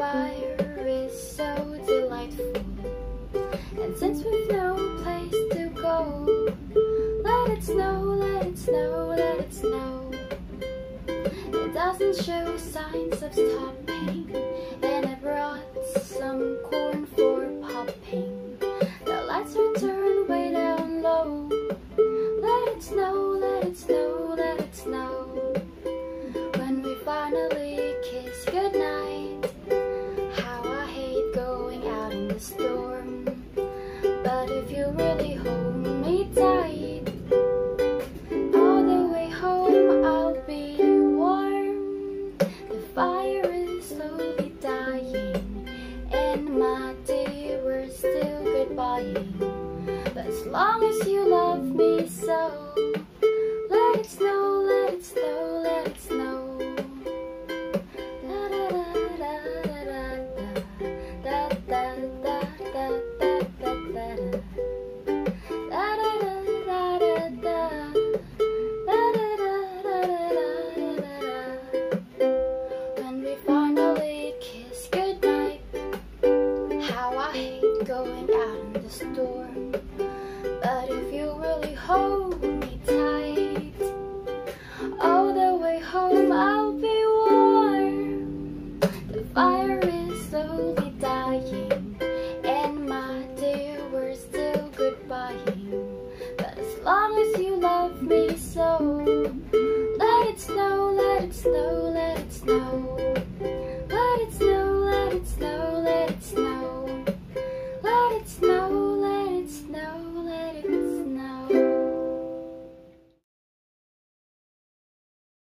fire is so delightful. And since we've no place to go Let it snow, let it snow, let it snow. It doesn't show signs of stopping That day we're still goodbying. But as long as you